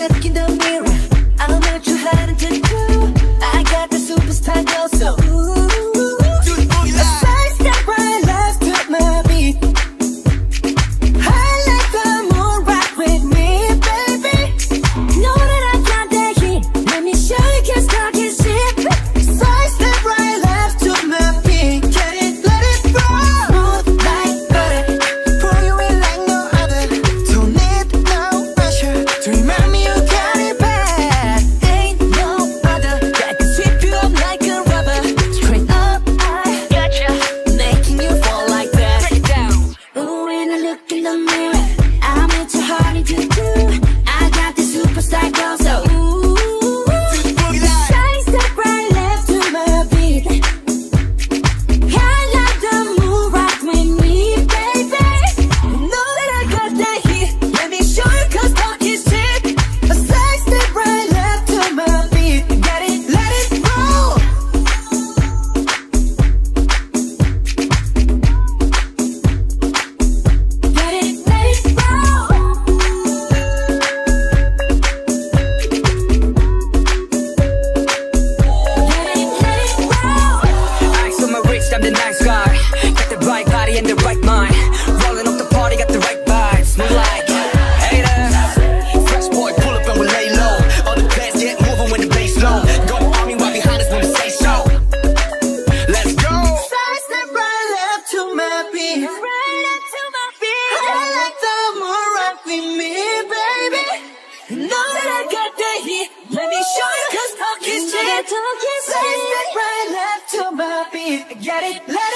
etkinden look in the mirror. I'm into honey to Ice on my wrist, I'm the nice guy. Got the right body and the right mind. Rolling up the party, got the right vibes. Move like haters. Fresh boy, pull up and we lay low. All the plans get moving when the bass low. Go army right behind us when we say so. Let's go. Side step right left to my beat. Right up to my beat. I like the more rock with me, baby. Know that I got the heat. Let me show you cause talk is cheap. Side step right beat. Get it, let it